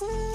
Bye.